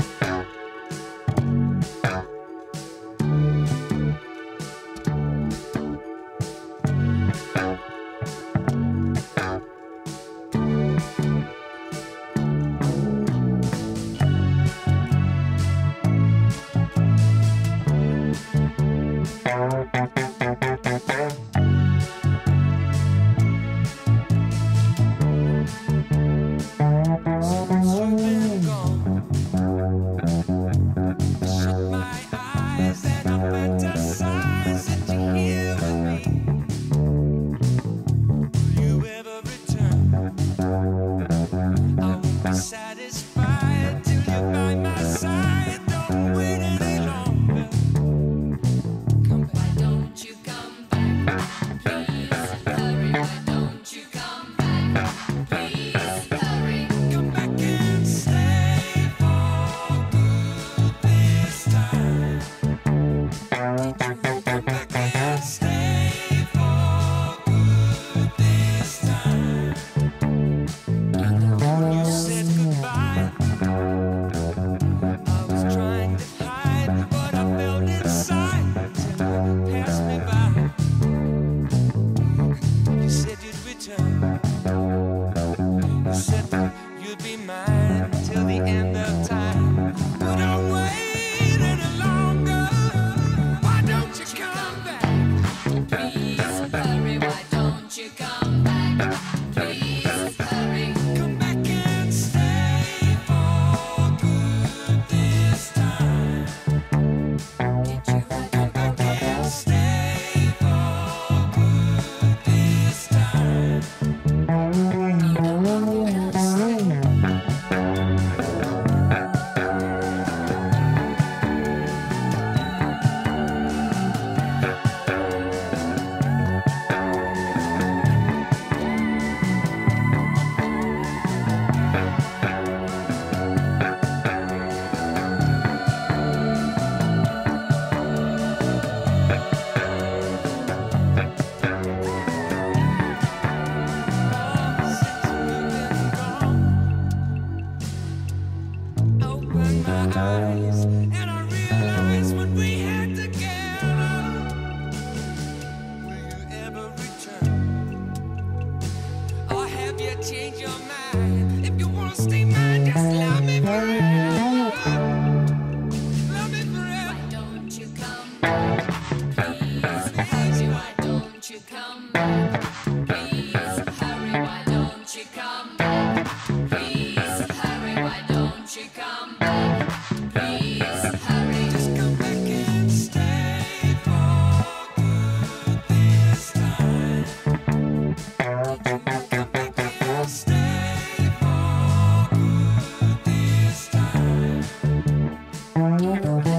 Bye. and I realize what we had together. Will you ever return? Or have you changed your mind? If you wanna stay mine, just love me forever. Love me forever. Don't you come back? Please, hurry, why don't you come back? Please, hurry, why don't you come back? Thank.